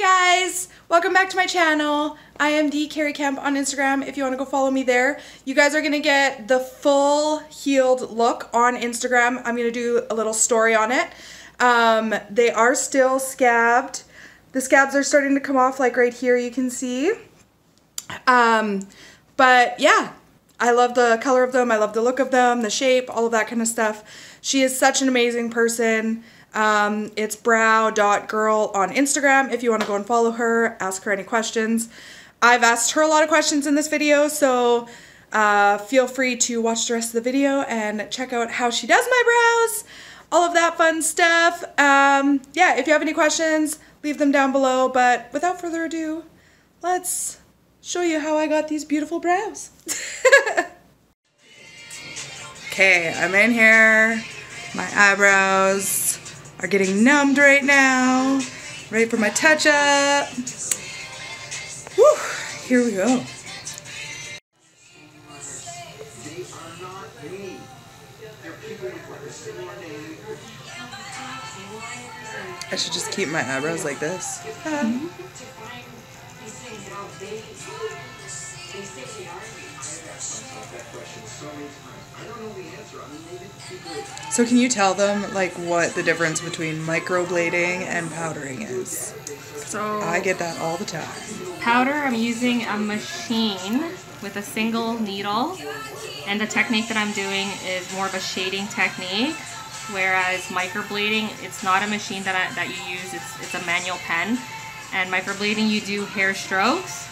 guys, welcome back to my channel. I am the Kari Kemp on Instagram if you want to go follow me there. You guys are going to get the full healed look on Instagram. I'm going to do a little story on it. Um, they are still scabbed. The scabs are starting to come off like right here you can see. Um, but yeah, I love the color of them. I love the look of them, the shape, all of that kind of stuff. She is such an amazing person. Um, it's brow.girl on Instagram if you want to go and follow her, ask her any questions. I've asked her a lot of questions in this video, so uh, feel free to watch the rest of the video and check out how she does my brows, all of that fun stuff. Um, yeah, if you have any questions, leave them down below, but without further ado, let's show you how I got these beautiful brows. okay, I'm in here. My eyebrows are getting numbed right now. Ready for my touch up. Whew, here we go. I should just keep my eyebrows like this. Mm -hmm. So can you tell them like what the difference between microblading and powdering is? So I get that all the time. Powder, I'm using a machine with a single needle, and the technique that I'm doing is more of a shading technique. Whereas microblading, it's not a machine that I, that you use; it's it's a manual pen. And microblading, you do hair strokes.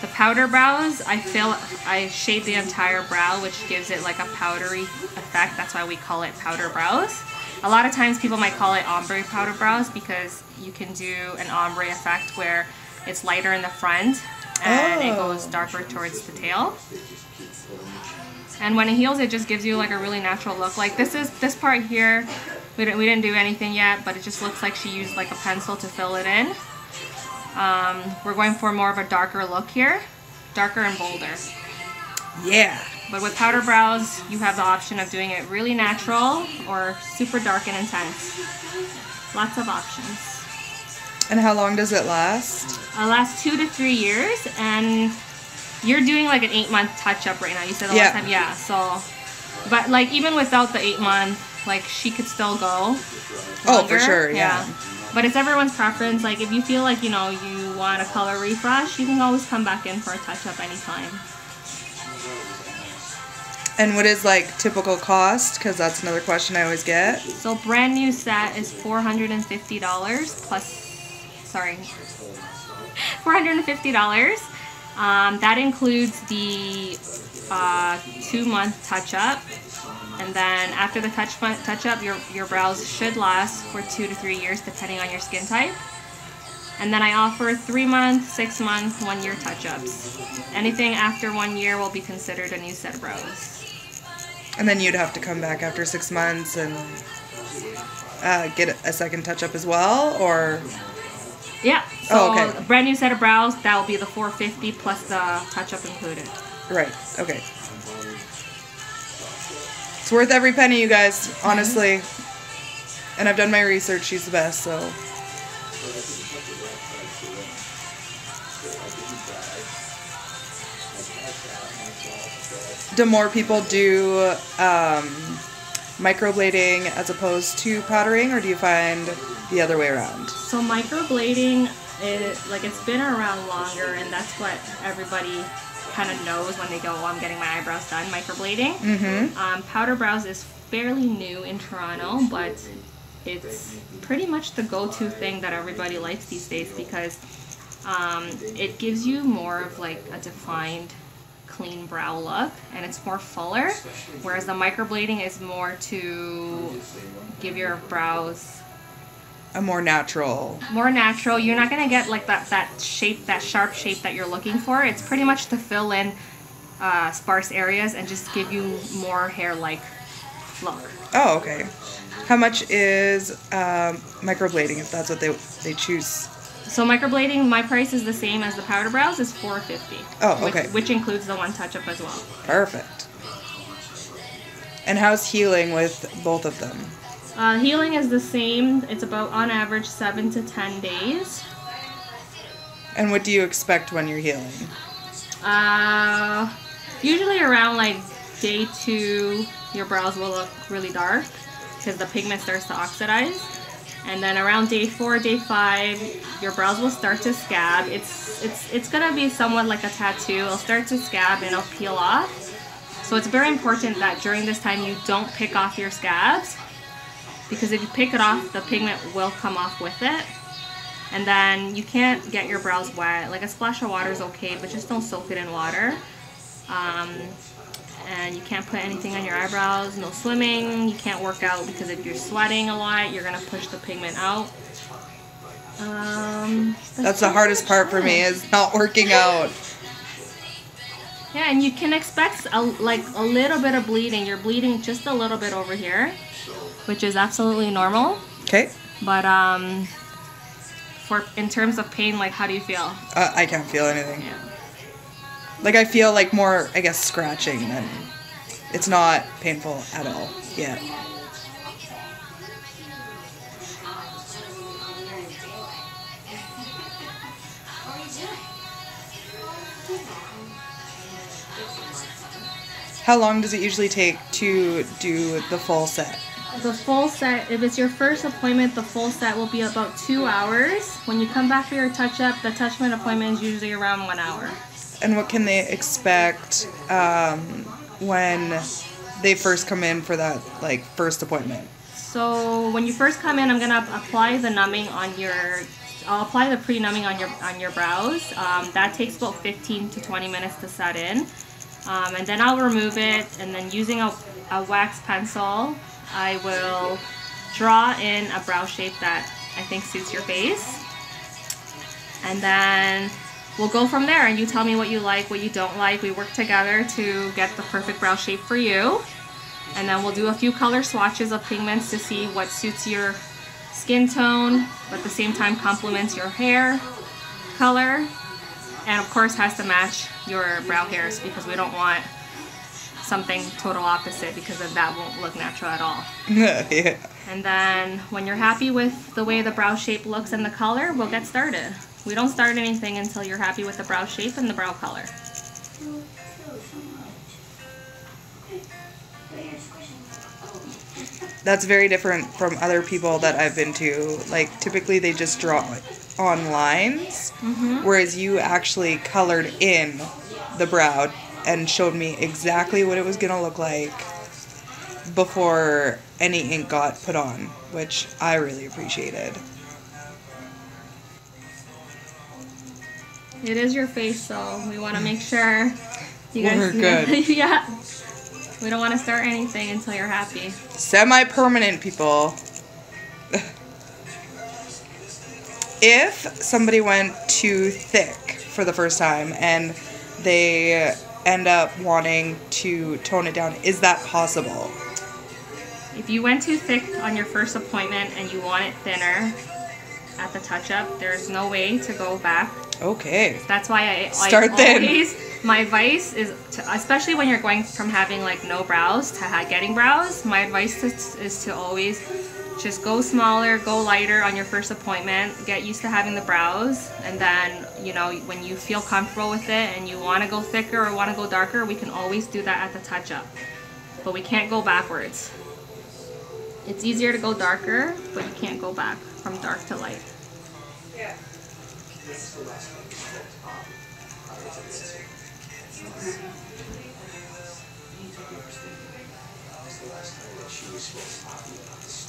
The powder brows, I fill, I shade the entire brow, which gives it like a powdery effect. That's why we call it powder brows. A lot of times people might call it ombre powder brows because you can do an ombre effect where it's lighter in the front and oh. it goes darker towards the tail. And when it heals, it just gives you like a really natural look. Like this is this part here, we didn't we didn't do anything yet, but it just looks like she used like a pencil to fill it in. Um, we're going for more of a darker look here, darker and bolder. Yeah. But with powder brows, you have the option of doing it really natural or super dark and intense. Lots of options. And how long does it last? It lasts two to three years, and you're doing like an eight month touch up right now. You said the yeah. last time, yeah. So, but like even without the eight month, like she could still go. Longer. Oh, for sure, yeah. yeah. But it's everyone's preference. Like if you feel like, you know, you want a color refresh, you can always come back in for a touch-up anytime. And what is like typical cost? Because that's another question I always get. So brand new set is $450 plus, sorry, $450. Um, that includes the uh, two month touch up and then after the touch touch up, your, your brows should last for two to three years depending on your skin type. And then I offer three month, six month, one year touch ups. Anything after one year will be considered a new set of brows. And then you'd have to come back after six months and uh, get a second touch up as well, or? Yeah. So oh, okay. a brand new set of brows, that will be the 450 plus the touch up included. Right. Okay. It's worth every penny, you guys, honestly. And I've done my research. She's the best, so. Do more people do um, microblading as opposed to powdering, or do you find the other way around? So microblading, it, like it's been around longer, and that's what everybody kind of knows when they go, oh, I'm getting my eyebrows done, microblading. Mm-hmm. Um, powder brows is fairly new in Toronto, but it's pretty much the go-to thing that everybody likes these days because um, it gives you more of like a defined clean brow look and it's more fuller whereas the microblading is more to give your brows a more natural more natural. You're not going to get like that that shape that sharp shape that you're looking for. It's pretty much to fill in uh, sparse areas and just give you more hair like look. Oh okay. How much is um, microblading if that's what they they choose? So microblading my price is the same as the powder brows is 450 oh okay. which, which includes the one touch up as well. Perfect. And how's healing with both of them uh, healing is the same. It's about, on average, 7 to 10 days. And what do you expect when you're healing? Uh, usually around like day two, your brows will look really dark because the pigment starts to oxidize. And then around day four, day five, your brows will start to scab. It's it's it's gonna be somewhat like a tattoo. It'll start to scab and it'll peel off. So it's very important that during this time you don't pick off your scabs because if you pick it off, the pigment will come off with it. And then you can't get your brows wet. Like a splash of water is okay, but just don't soak it in water. Um, and you can't put anything on your eyebrows, no swimming, you can't work out because if you're sweating a lot, you're gonna push the pigment out. Um, That's the hardest part for me is not working out. Yeah, and you can expect a, like a little bit of bleeding. You're bleeding just a little bit over here, which is absolutely normal. Okay. But um, for in terms of pain, like how do you feel? Uh, I can't feel anything. Yeah. Like I feel like more, I guess, scratching than. It's not painful at all yet. How long does it usually take to do the full set? The full set, if it's your first appointment, the full set will be about two hours. When you come back for your touch up, the touchment appointment is usually around one hour. And what can they expect um, when they first come in for that like first appointment? So when you first come in, I'm gonna apply the numbing on your. I'll apply the pre-numbing on your on your brows. Um, that takes about 15 to 20 minutes to set in, um, and then I'll remove it. And then using a, a wax pencil, I will draw in a brow shape that I think suits your face, and then we'll go from there. And you tell me what you like, what you don't like. We work together to get the perfect brow shape for you. And then we'll do a few color swatches of pigments to see what suits your skin tone, but at the same time complements your hair color. And of course has to match your brow hairs because we don't want something total opposite because then that won't look natural at all. yeah. And then when you're happy with the way the brow shape looks and the color, we'll get started. We don't start anything until you're happy with the brow shape and the brow color. That's very different from other people that I've been to. Like typically they just draw on lines, mm-hmm. whereas you actually colored in the brow and showed me exactly what it was gonna look like before any ink got put on, which I really appreciated. It is your face, so we want to make sure you guys. We're good. yeah. We don't want to start anything until you're happy. Semi-permanent people. if somebody went too thick for the first time and they end up wanting to tone it down, is that possible? If you went too thick on your first appointment and you want it thinner at the touch-up, there's no way to go back. Okay. That's why I, Start I thin. always my advice is to, especially when you're going from having like no brows to ha- getting brows. My advice is to always just go smaller, go lighter on your first appointment. Get used to having the brows, and then you know when you feel comfortable with it and you want to go thicker or want to go darker, we can always do that at the touch-up. But we can't go backwards. It's easier to go darker, but you can't go back from dark to light.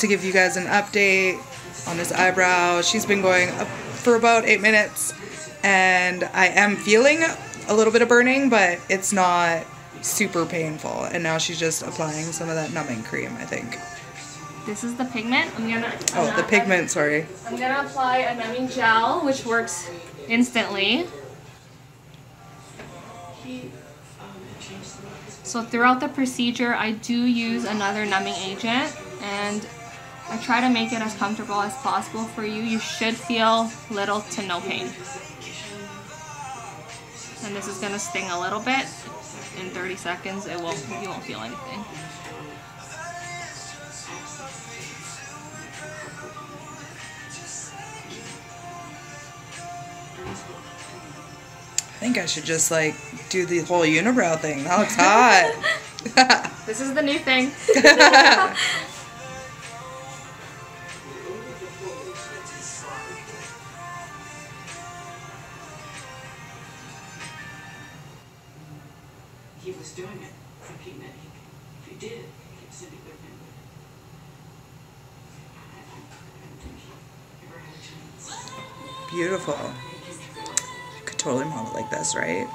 to give you guys an update on this eyebrow, she's been going up for about eight minutes, and I am feeling a little bit of burning, but it's not super painful. And now she's just applying some of that numbing cream, I think. this is the pigment. I'm gonna. Oh, the pigment, sorry. I'm gonna apply a numbing gel, which works instantly. So throughout the procedure, I do use another numbing agent and I try to make it as comfortable as possible for you. You should feel little to no pain. And this is gonna sting a little bit. In 30 seconds, it won't, you won't feel anything. I think I should just like do the whole unibrow thing. That looks hot. this is the new thing. he was doing it thinking that he, if he did, he said he would have been I, I, I like this, right?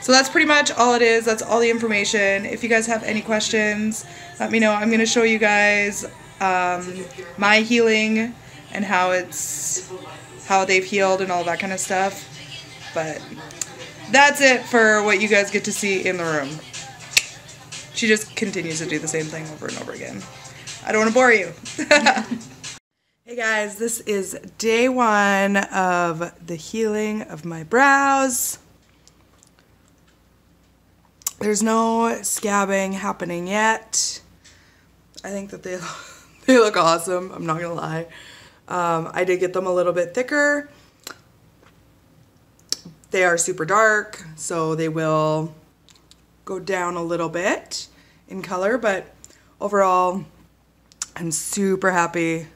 So that's pretty much all it is. That's all the information. If you guys have any questions, let me know. I'm going to show you guys um, my healing and how it's how they've healed and all that kind of stuff. But that's it for what you guys get to see in the room. She just continues to do the same thing over and over again. I don't want to bore you. hey guys, this is day one of the healing of my brows. There's no scabbing happening yet. I think that they they look awesome. I'm not gonna lie. Um, I did get them a little bit thicker. They are super dark, so they will go down a little bit in color, but overall, I'm super happy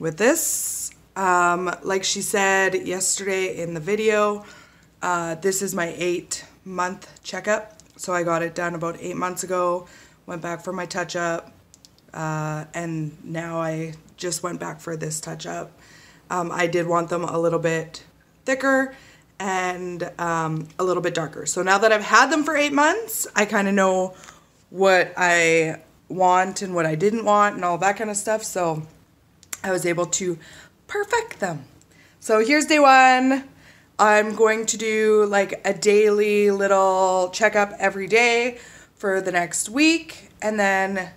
with this. Um, like she said yesterday in the video, uh, this is my eight month checkup. So I got it done about eight months ago, went back for my touch up, uh, and now I just went back for this touch up. Um, I did want them a little bit thicker and um, a little bit darker. So now that I've had them for eight months, I kind of know what I want and what I didn't want and all that kind of stuff. So I was able to perfect them. So here's day one. I'm going to do like a daily little checkup every day for the next week. And then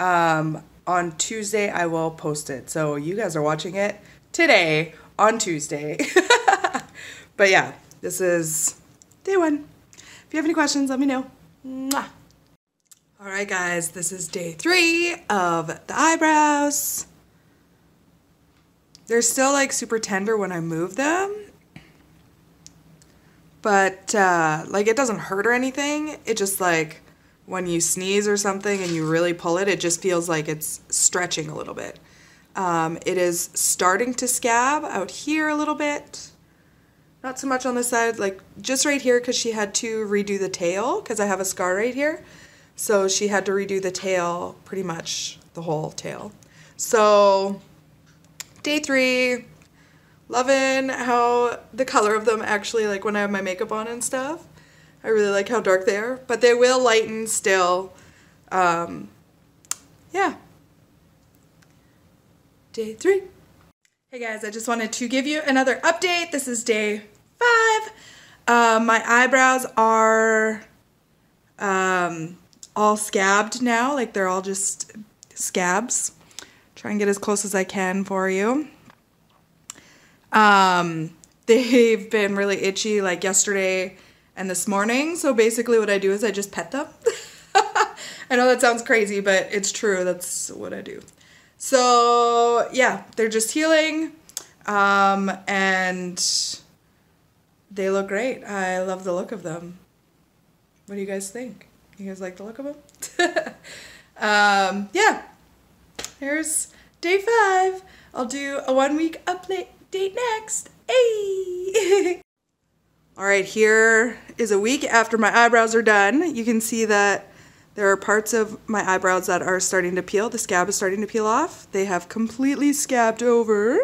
um, on Tuesday, I will post it. So you guys are watching it today on Tuesday. but yeah, this is day one. If you have any questions, let me know. Mwah. All right, guys, this is day three of the eyebrows. They're still like super tender when I move them. But uh, like it doesn't hurt or anything. It just like when you sneeze or something and you really pull it, it just feels like it's stretching a little bit. Um, it is starting to scab out here a little bit. Not so much on this side, like just right here because she had to redo the tail because I have a scar right here. So she had to redo the tail, pretty much the whole tail. So day three, loving how the color of them actually, like when I have my makeup on and stuff, I really like how dark they are, but they will lighten still. Um, yeah. Day three. Hey guys, I just wanted to give you another update. This is day five. Um, my eyebrows are um, all scabbed now, like they're all just scabs. Try and get as close as I can for you. Um, they've been really itchy like yesterday and this morning. So basically what I do is I just pet them. I know that sounds crazy, but it's true. That's what I do. So yeah, they're just healing. Um, and they look great. I love the look of them. What do you guys think? You guys like the look of them? um, yeah. Here's day five. I'll do a one week update next. Hey! All right, here is a week after my eyebrows are done. You can see that there are parts of my eyebrows that are starting to peel. The scab is starting to peel off. They have completely scabbed over.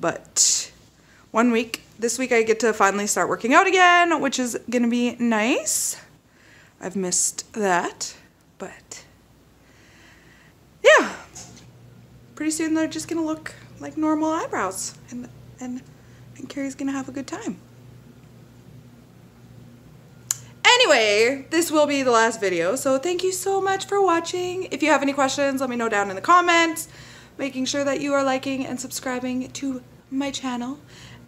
But one week, this week I get to finally start working out again, which is gonna be nice. I've missed that, but yeah. Pretty soon they're just gonna look like normal eyebrows and and and Kari's gonna have a good time. Anyway, this will be the last video, so thank you so much for watching. If you have any questions, let me know down in the comments. Making sure that you are liking and subscribing to my channel.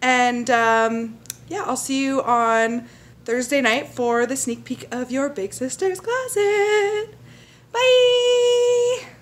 And um, yeah, I'll see you on Thursday night for the sneak peek of your big sister's closet. Bye!